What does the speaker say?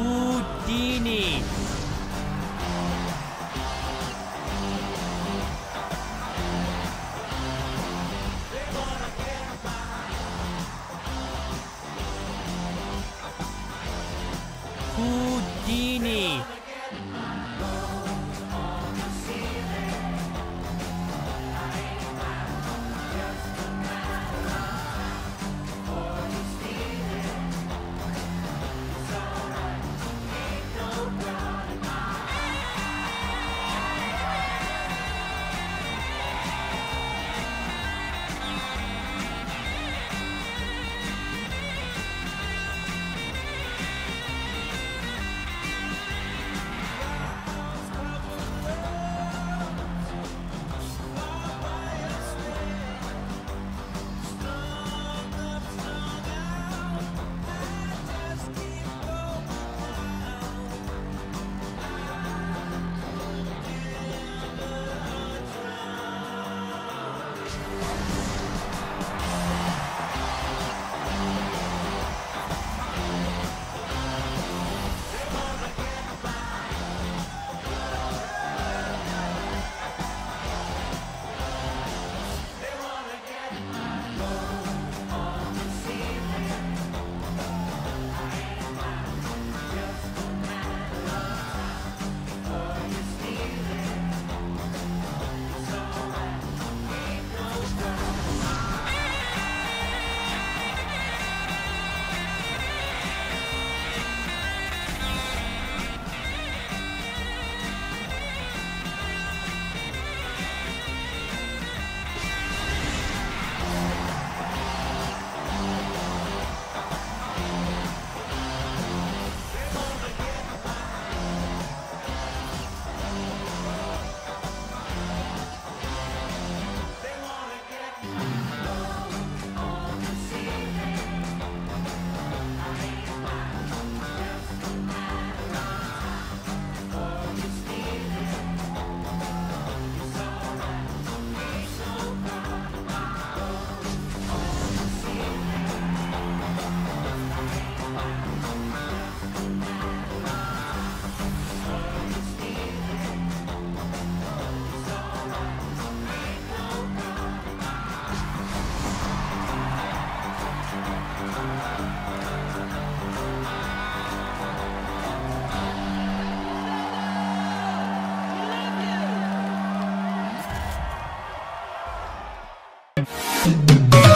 Houdini. Houdini. Thank